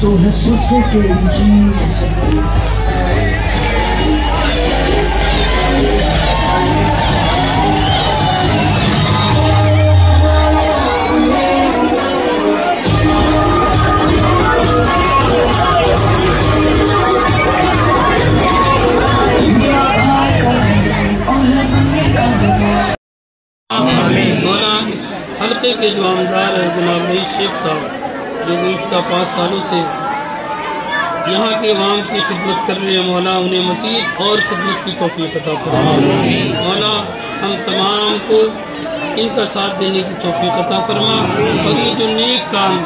तो है सबसे तेरी चीज़ हल्के के जो आमदार है गुलाम रही शेख साहब, जो गुज्तर पाँच सालों से यहाँ के वाम की खिदमत कर रहे हैं, मौला उन्हें मजीद और खिदमत की तोफ़ी पता फरमा। मौला, हम तमाम को इनका साथ देने की तोफ़ी पता फरमा। और ये जो नेक काम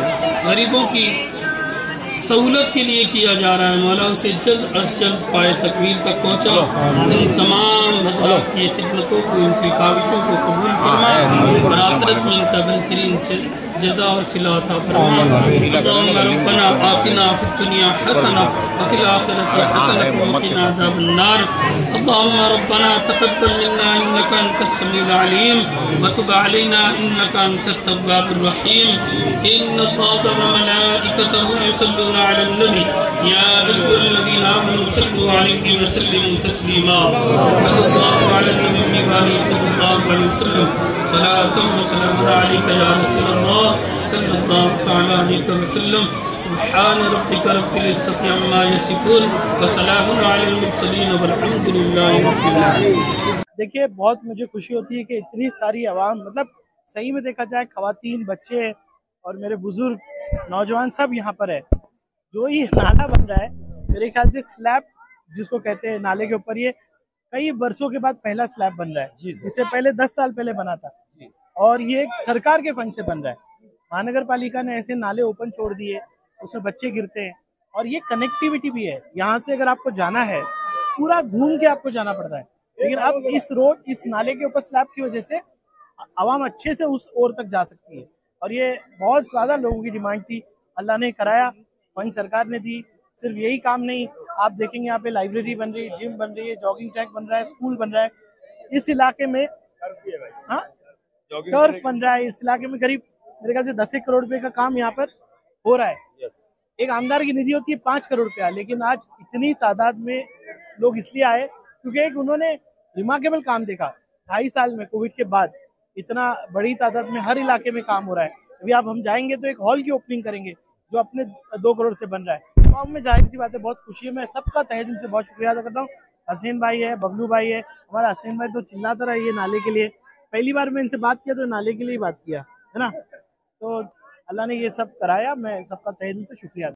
गरीबों की सहूलत के लिए किया जा रहा है। मौला उसे जल्द अज जल्द पाए तकमील तक पहुँचा। इन तमाम हजरात की खिदमतों को इनकी काविशों को कबूल फरमा और आखिरत में इनका बेहतरीन जजा और सिला दुनिया हसना हसनत युसल्लूना अलन नबी या अय्युहल्लज़ीना आमनू सल्लु अलैहि व सल्लिमू तस्लीमा सल्लल्लाहु अलैहि व आलिहि सल्लल्लाहु अलैहि वसल्लम सलातम व सलामुन अलैका या रसूल अल्लाह सल्लल्लाहु तआला अलैहि वसल्लम सुब्हान रब्बिका रब्बिल इज्जति अम्मा यसिफून व सलामुन अलल मुरसलीन वल्हम्दुलिल्लाहि रब्बिल आलमीन देखिए, बहुत मुझे खुशी होती है कि इतनी सारी आवाम मतलब सही में देखा जाए खातन बच्चे और मेरे बुज़ुर्ग, नौजवान सब यहाँ पर है। जो ये नाला बन रहा है मेरे ख्याल से स्लैब जिसको कहते हैं नाले के ऊपर ये कई वर्षों के बाद पहला स्लैब बन रहा है। इससे पहले दस साल पहले बना था। और ये एक सरकार के फंड से बन रहा है। महानगर पालिका ने ऐसे नाले ओपन छोड़ दिए उसमें बच्चे गिरते हैं। और ये कनेक्टिविटी भी है। यहाँ से अगर आपको जाना है पूरा घूम के आपको जाना पड़ता है। लेकिन अब इस रोड इस नाले के ऊपर स्लैब की वजह से आवाम अच्छे से उस ओर तक जा सकती है। और ये बहुत ज़्यादा लोगों की डिमांड थी। अल्लाह ने कराया। फंड सरकार ने दी सिर्फ़ यही काम नहीं आप देखेंगे यहाँ पे लाइब्रेरी बन रही है जिम बन रही है जॉगिंग ट्रैक बन रहा है स्कूल बन रहा है। इस इलाके में हाँ? टर्फ बन रहा है इस इलाके में करीब मेरे ख्याल से दस एक करोड़ रुपए का काम यहाँ पर हो रहा है। एक आमदार की निधि होती है पाँच करोड़ रुपया लेकिन आज इतनी तादाद में लोग इसलिए आए क्योंकि एक उन्होंने रिमार्केबल काम देखा। ढाई साल में कोविड के बाद इतना बड़ी तादाद में हर इलाके में काम हो रहा है। अभी आप हम जाएँगे तो एक हॉल की ओपनिंग करेंगे। जो अपने दो करोड़ से बन रहा है। तो में ज़ाहिर सी बात है, बहुत खुशी है। मैं सबका तहे दिल से बहुत शुक्रिया अदा करता हूँ। हसीन भाई है, बबलू भाई है। हमारा हसीन भाई तो चिल्लाता रहा ये नाले के लिए। पहली बार मैं इनसे बात किया तो नाले के लिए बात किया, है ना? तो अल्लाह ने ये सब कराया। मैं सबका तहे दिल से शुक्रिया